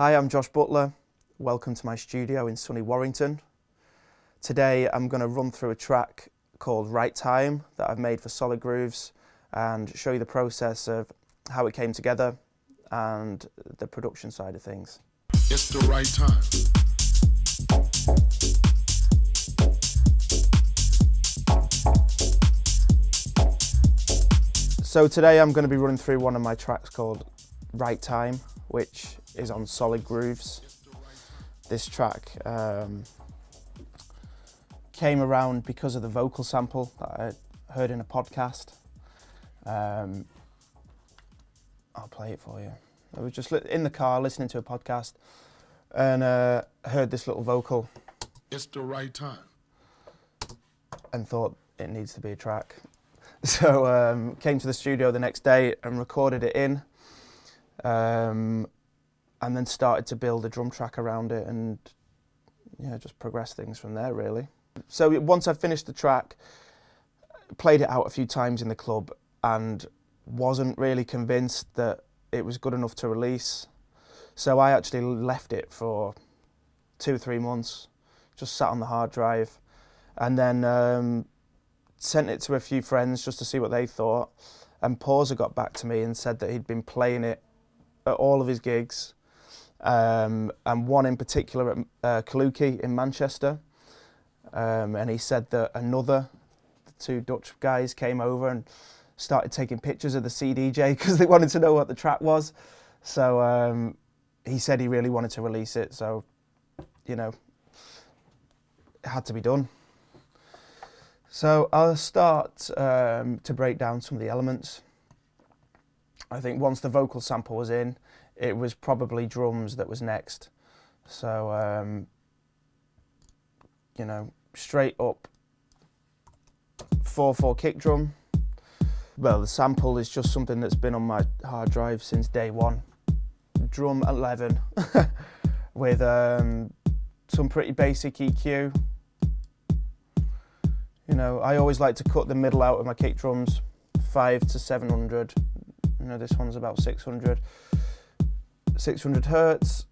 Hi, I'm Josh Butler. Welcome to my studio in sunny Warrington. Today I'm going to run through a track called Right Time that I've made for Solid Grooves and show you the process of how it came together and the production side of things. It's the right time. So today I'm going to be running through one of my tracks called Right Time, which is on Solid Grooves. This track um, came around because of the vocal sample that I heard in a podcast. Um, I'll play it for you. I was just in the car listening to a podcast and uh, heard this little vocal It's the right time. and thought it needs to be a track. So um, came to the studio the next day and recorded it in, um, and then started to build a drum track around it and yeah, just progress things from there really. So once I finished the track, played it out a few times in the club and wasn't really convinced that it was good enough to release. So I actually left it for two or three months, just sat on the hard drive, and then um, sent it to a few friends just to see what they thought. And PAWSA got back to me and said that he'd been playing it at all of his gigs, um, and one in particular at uh, Kaluki in Manchester. Um, and he said that another, the two Dutch guys came over and started taking pictures of the CDJ because they wanted to know what the track was. So um, he said he really wanted to release it. So, you know, it had to be done. So I'll start um, to break down some of the elements. I think once the vocal sample was in, it was probably drums that was next. So, um, you know, straight up 4 4 kick drum. Well, the sample is just something that's been on my hard drive since day one. Drum 11 with um, some pretty basic EQ. You know, I always like to cut the middle out of my kick drums, five to 700. You know, this one's about 600. 600 hertz,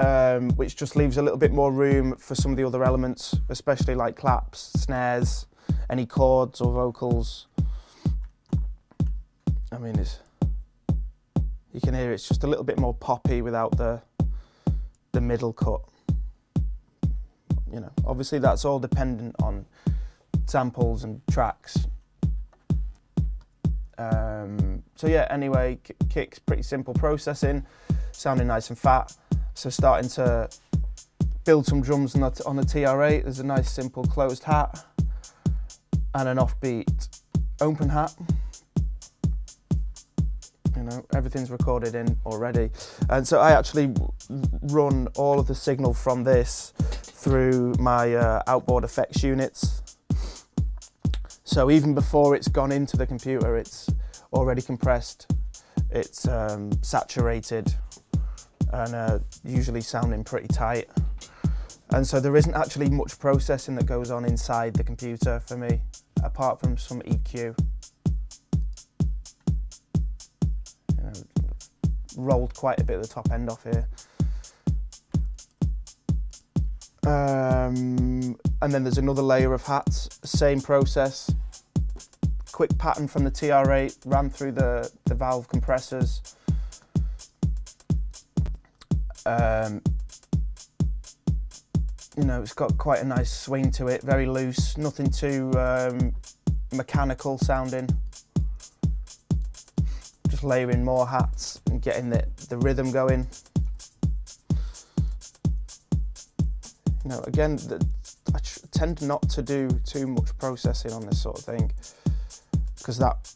um, which just leaves a little bit more room for some of the other elements, especially like claps, snares, any chords or vocals. I mean, it's you can hear it's just a little bit more poppy without the the middle cut. You know, obviously that's all dependent on samples and tracks. Um, so yeah, anyway, kicks pretty simple processing, sounding nice and fat. So starting to build some drums on the, on the TR8. There's a nice simple closed hat and an offbeat open hat. You know, everything's recorded in already. And so I actually run all of the signal from this through my uh, outboard effects units. So even before it's gone into the computer, it's already compressed, it's um, saturated, and uh, usually sounding pretty tight. And so there isn't actually much processing that goes on inside the computer for me, apart from some EQ. You know, rolled quite a bit of the top end off here. Um, and then there's another layer of hats, same process. Quick pattern from the TR8, ran through the, the valve compressors. Um, you know, it's got quite a nice swing to it, very loose, nothing too um, mechanical sounding. Just layering more hats and getting the, the rhythm going. You know, again, the, I tend not to do too much processing on this sort of thing because that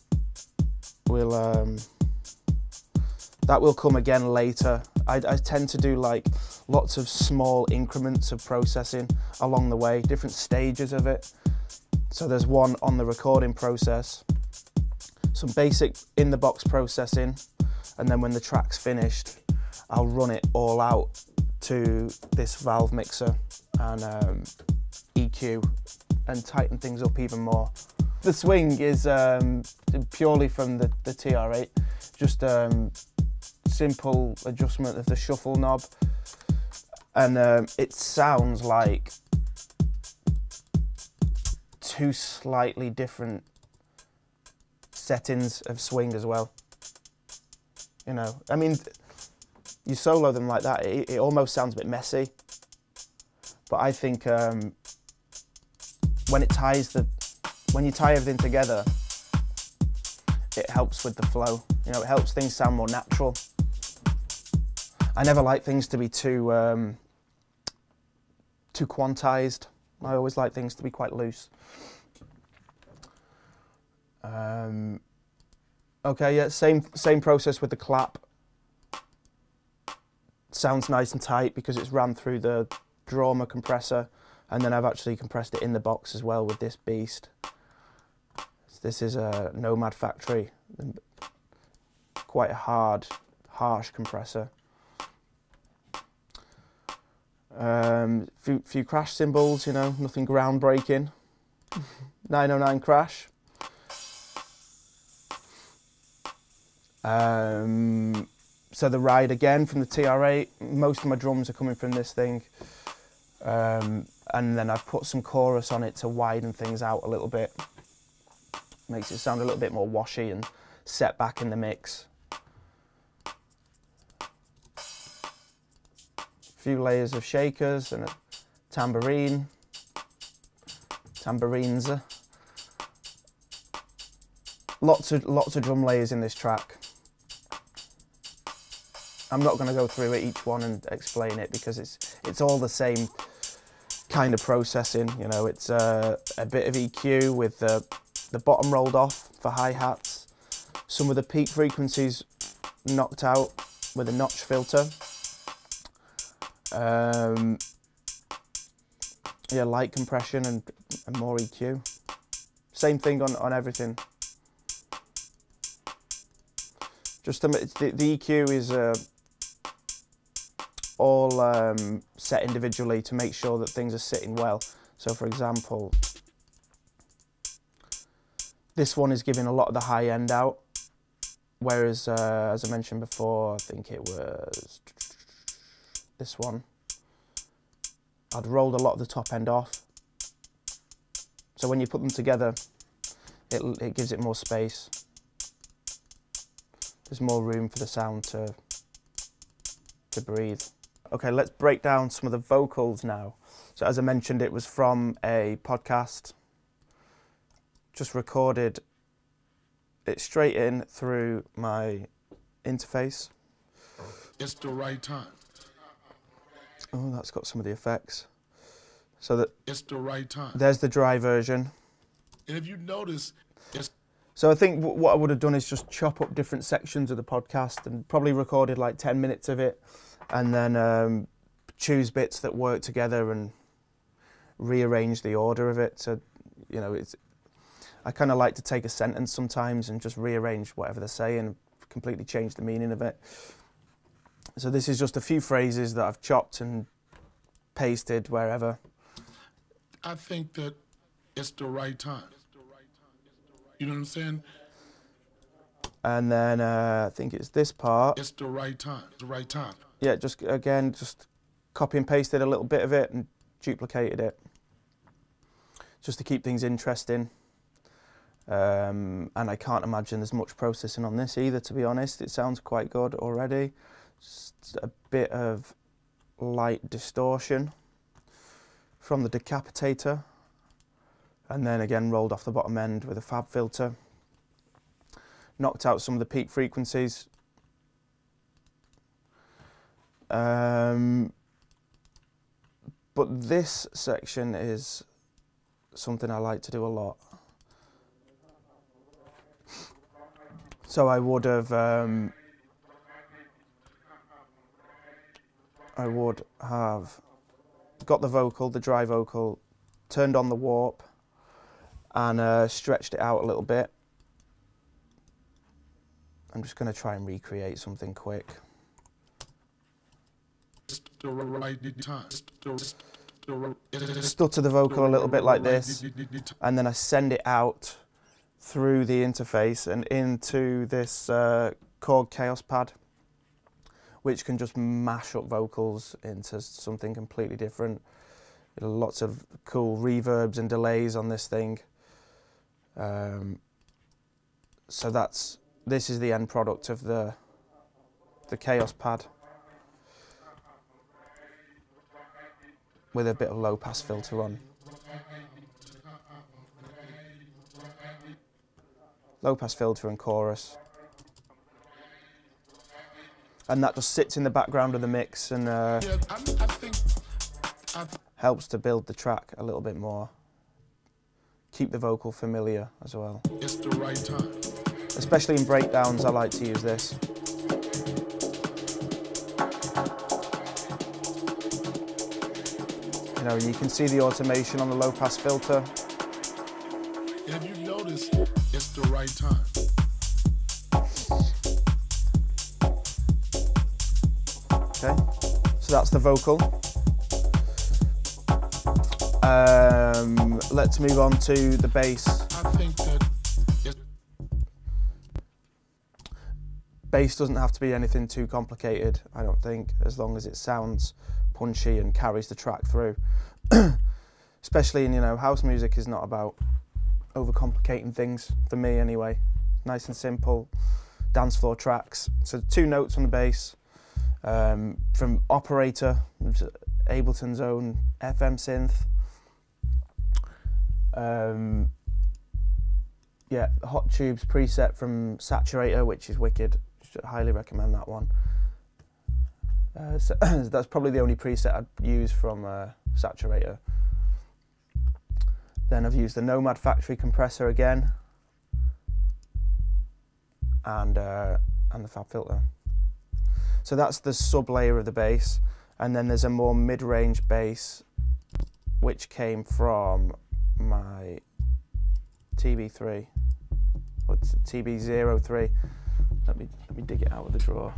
will um, that will come again later. I, I tend to do like lots of small increments of processing along the way, different stages of it. So there's one on the recording process, some basic in the box processing, and then when the track's finished, I'll run it all out to this valve mixer and um, EQ and tighten things up even more. The swing is um, purely from the, the TR8, just um, simple adjustment of the shuffle knob, and um, it sounds like two slightly different settings of swing as well. You know, I mean, you solo them like that, it, it almost sounds a bit messy. But I think um, when it ties the, when you tie everything together, it helps with the flow. You know, it helps things sound more natural. I never like things to be too um, too quantized. I always like things to be quite loose. Um, okay, yeah, same same process with the clap. Sounds nice and tight because it's ran through the Drawmer compressor, and then I've actually compressed it in the box as well with this beast. This is a Nomad Factory, quite a hard, harsh compressor. Um, few, few crash cymbals, you know, nothing groundbreaking. 909 crash. Um, so the ride again from the TR8. Most of my drums are coming from this thing. Um, and then I've put some chorus on it to widen things out a little bit. Makes it sound a little bit more washy and set back in the mix. A few layers of shakers and a tambourine. Tambourines. Lots of lots of drum layers in this track. I'm not going to go through each one and explain it because it's it's all the same kind of processing. You know, it's uh, a bit of EQ with the the bottom rolled off for hi hats, some of the peak frequencies knocked out with a notch filter. Um, yeah, light compression and, and more EQ. Same thing on, on everything. Just the, the EQ is uh, all um, set individually to make sure that things are sitting well. So for example, this one is giving a lot of the high end out, whereas uh, as I mentioned before, I think it was this one. I'd rolled a lot of the top end off. So when you put them together, it, it gives it more space. There's more room for the sound to to breathe. Okay, let's break down some of the vocals now. So as I mentioned, it was from a podcast. Just recorded it straight in through my interface. It's the right time. Oh, that's got some of the effects. So that It's the right time. there's the dry version. And if you notice, it's So I think w- what I would have done is just chop up different sections of the podcast and probably recorded like 10 minutes of it and then um, choose bits that work together and rearrange the order of it. So, you know, it's, I kind of like to take a sentence sometimes and just rearrange whatever they're saying, completely change the meaning of it. So this is just a few phrases that I've chopped and pasted wherever. I think that it's the right time. You know what I'm saying? And then uh, I think it's this part. It's the right time. It's The right time. yeah, just again, just copy and pasted a little bit of it and duplicated it, just to keep things interesting. Um, and I can't imagine there's much processing on this either, to be honest. It sounds quite good already. Just a bit of light distortion from the decapitator, and then again rolled off the bottom end with a FabFilter. Knocked out some of the peak frequencies, um, but this section is something I like to do a lot. So I would have, um, I would have got the vocal, the dry vocal, turned on the warp, and uh, stretched it out a little bit. I'm just going to try and recreate something quick. Stutter the vocal a little bit like this. and then I send it out through the interface and into this uh, Korg Kaoss pad. which can just mash up vocals into something completely different. Lots of cool reverbs and delays on this thing. Um, so that's this is the end product of the the Kaoss pad with a bit of low pass filter on. Low pass filter and chorus. And that just sits in the background of the mix and uh, Yeah, I, I think I, helps to build the track a little bit more. Keep the vocal familiar as well. it's the right time. Especially in breakdowns, I like to use this. You know, you can see the automation on the low pass filter. If you notice, the right time. Okay, so that's the vocal. Um, let's move on to the bass. I think that it's Bass doesn't have to be anything too complicated, I don't think, as long as it sounds punchy and carries the track through. Especially in, you know, house music is not about overcomplicating things, for me anyway. Nice and simple, dance floor tracks. So two notes on the bass um, from Operator, Ableton's own FM synth. Um, yeah, Hot Tubes preset from Saturator, which is wicked. Should highly recommend that one. Uh, so that's probably the only preset I'd use from uh, Saturator. Then I've used the Nomad Factory compressor again, and uh, and the FabFilter. So that's the sub layer of the bass, and then there's a more mid-range bass, which came from my TB3 what's it, TB03. Let me let me dig it out of the drawer.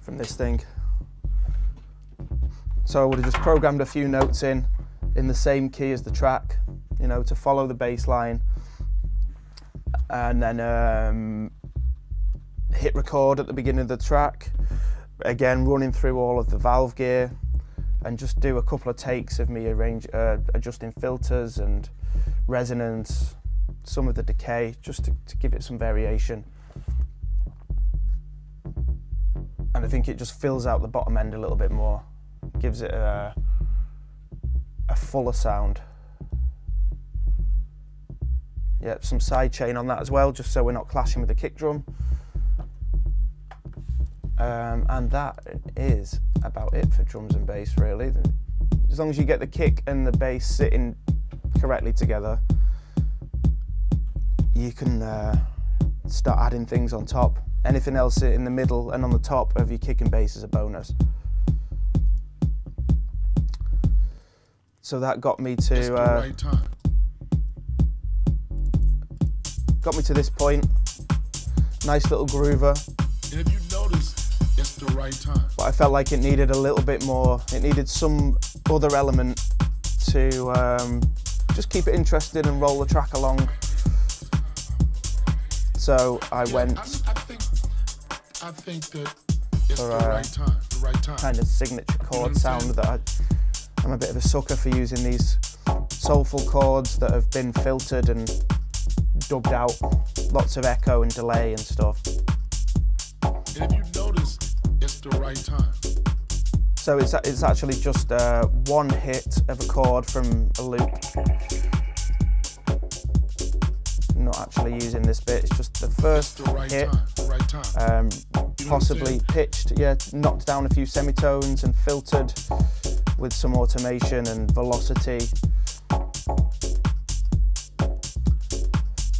From this thing. So I would have just programmed a few notes in in the same key as the track, you know, to follow the bass line. And then um, hit record at the beginning of the track. Again, running through all of the valve gear, and just do a couple of takes of me arrange, uh, adjusting filters and resonance, some of the decay, just to, to give it some variation. And I think it just fills out the bottom end a little bit more, gives it a, a fuller sound. Yep, some side chain on that as well, just so we're not clashing with the kick drum. Um, and that is about it for drums and bass, really. As long as you get the kick and the bass sitting correctly together, you can uh, start adding things on top. Anything else in the middle and on the top of your kick and bass is a bonus. So that got me to uh, right got me to this point. Nice little groover. And if you notice, it's the right time. but I felt like it needed a little bit more. It needed some other element to um, just keep it interesting and roll the track along. So I Yeah, went I, I think I think that it's For, the uh, right time. The right time. kind of signature chord sound that I, I'm a bit of a sucker for using these soulful chords that have been filtered and dubbed out, lots of echo and delay and stuff. And if you notice, it's the right time. So it's it's actually just uh, one hit of a chord from a loop. Not actually using this bit. It's just the first the right hit, time. Right time. um, You know what I'm possibly pitched. Yeah, knocked down a few semitones and filtered with some automation and velocity.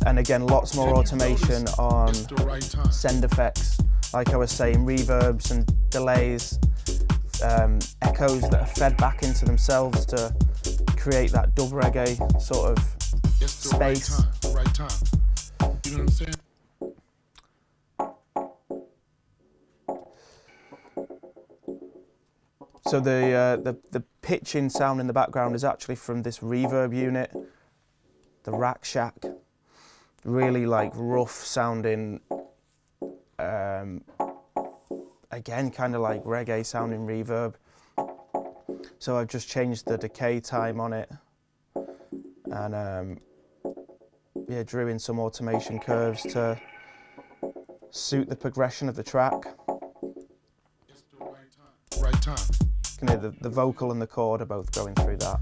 And again, lots more automation on send effects, like I was saying, reverbs and delays, um, echoes that are fed back into themselves to create that dub reggae sort of. The right space. time. Right time. You know So the uh, the the pitching sound in the background is actually from this reverb unit, the Rack Shack. really like rough sounding, um, again, kind of like reggae sounding reverb. So I've just changed the decay time on it and um, yeah, drew in some automation curves to suit the progression of the track. Right time. Right time. You can hear the, the vocal and the chord are both going through that.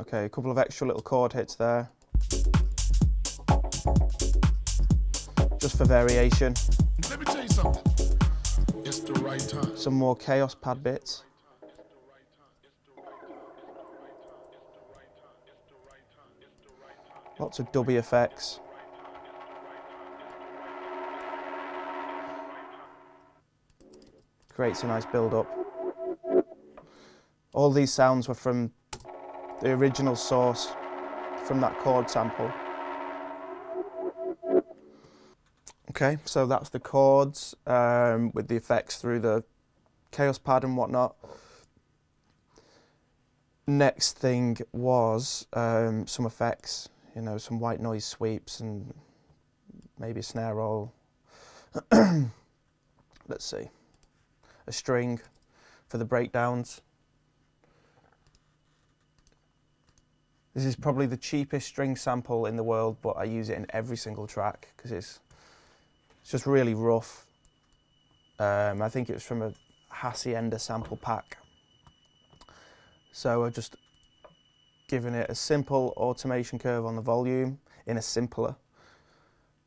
Okay, a couple of extra little chord hits there. Just for variation. Let me tell you something. It's the right time. Some more Kaoss pad bits. Lots of dubby effects. Creates a nice build up. All these sounds were from the original source, from that chord sample. Okay, so that's the chords um, with the effects through the Kaoss pad and whatnot. Next thing was um, some effects, you know, some white noise sweeps and maybe a snare roll. Let's see, a string for the breakdowns. This is probably the cheapest string sample in the world, but I use it in every single track because it's it's just really rough. Um, I think it was from a Hacienda sample pack. So I've just given it a simple automation curve on the volume in a simpler.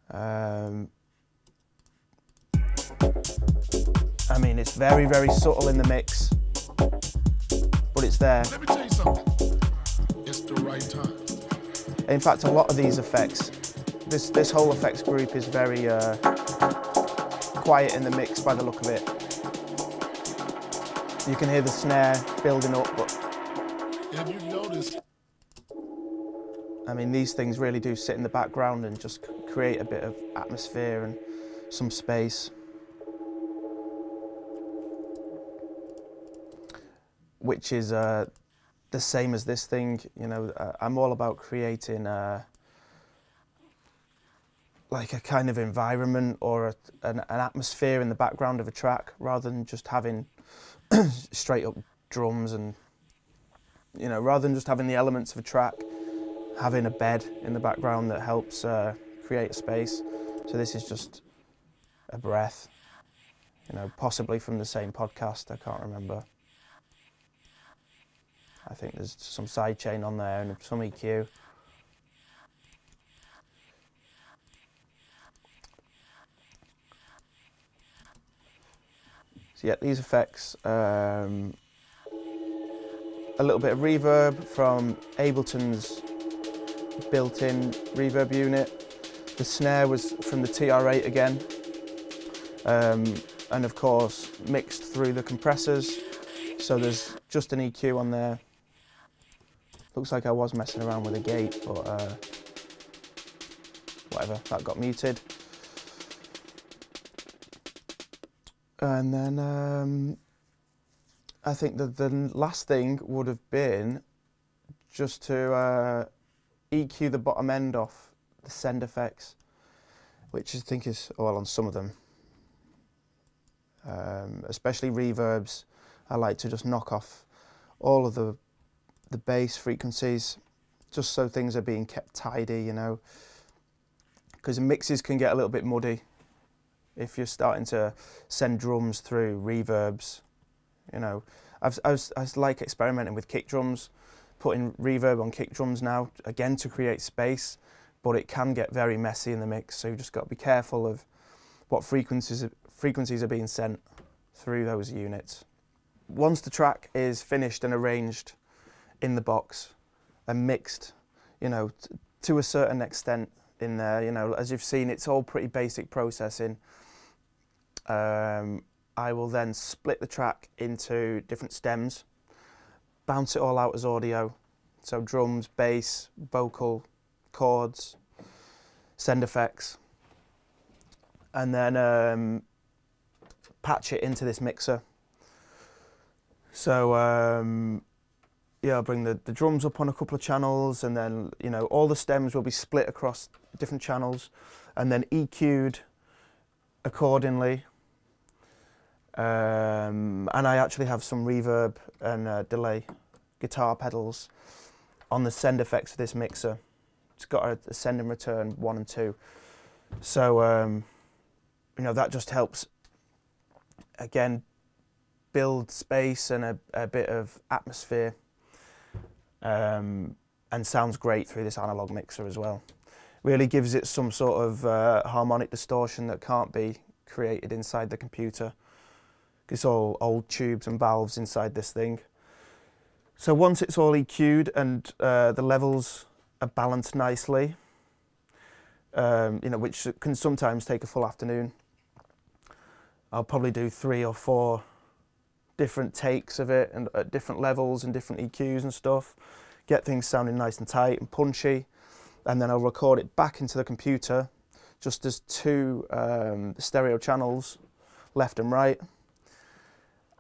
Um, I mean, it's very, very subtle in the mix, but it's there. Let me tell you something. It's the right time. In fact, a lot of these effects, this this whole effects group is very uh, quiet in the mix by the look of it. You can hear the snare building up, but Have you noticed? I mean, these things really do sit in the background and just create a bit of atmosphere and some space. Which is uh, the same as this thing, you know. Uh, I'm all about creating uh, like a kind of environment or a, an, an atmosphere in the background of a track, rather than just having straight up drums and you know, rather than just having the elements of a track, having a bed in the background that helps uh, create a space. So this is just a breath, you know, possibly from the same podcast. I can't remember. I think there's some sidechain on there and some EQ. So yeah, these effects. Um, a little bit of reverb from Ableton's built-in reverb unit. The snare was from the TR8 again, um, and of course mixed through the compressors. So there's just an EQ on there. Looks like I was messing around with a gate, but uh, whatever, that got muted. And then um, I think that the last thing would have been just to uh, EQ the bottom end off the send effects, which I think is well on some of them, um, especially reverbs. I like to just knock off all of the the bass frequencies, just so things are being kept tidy, you know. Because mixes can get a little bit muddy if you're starting to send drums through reverbs you know, I've, I, was, I like experimenting with kick drums, putting reverb on kick drums now, again to create space, but it can get very messy in the mix. So you just got to be careful of what frequencies frequencies are being sent through those units. Once the track is finished and arranged in the box and mixed, you know, to a certain extent in there, you know, as you've seen, it's all pretty basic processing. Um, I will then split the track into different stems, bounce it all out as audio. So drums, bass, vocal, chords, send effects, and then um, patch it into this mixer. So um, yeah, I'll bring the, the drums up on a couple of channels, and then you know all the stems will be split across different channels, and then EQ'd accordingly. Um, and I actually have some reverb and uh, delay guitar pedals on the send effects of this mixer. It's got a, a send and return one and two. So, um, you know, that just helps, again, build space and a, a bit of atmosphere um, and sounds great through this analog mixer as well. Really gives it some sort of uh, harmonic distortion that can't be created inside the computer. It's all old tubes and valves inside this thing. So once it's all EQ'd and uh, the levels are balanced nicely, um, you know, which can sometimes take a full afternoon, I'll probably do three or four different takes of it and at different levels and different EQs and stuff, get things sounding nice and tight and punchy, and then I'll record it back into the computer just as two um, stereo channels, left and right,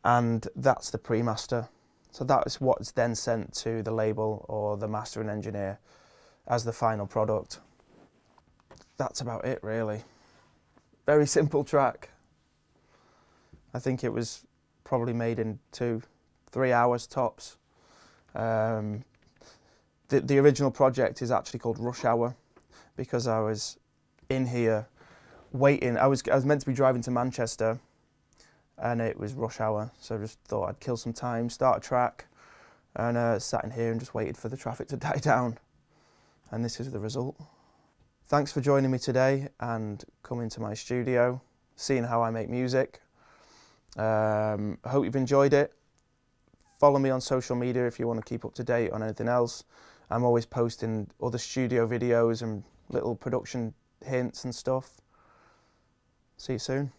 and that's the pre-master. So that is what's then sent to the label or the mastering engineer as the final product. That's about it really. Very simple track. I think it was probably made in two, three hours tops. Um, the, the original project is actually called Rush Hour because I was in here waiting. I was, I was meant to be driving to Manchester and it was rush hour. So I just thought I'd kill some time, start a track, and uh, sat in here and just waited for the traffic to die down. And this is the result. Thanks for joining me today and coming to my studio, seeing how I make music. Um, hope you've enjoyed it. Follow me on social media if you want to keep up to date on anything else. I'm always posting other studio videos and little production hints and stuff. See you soon.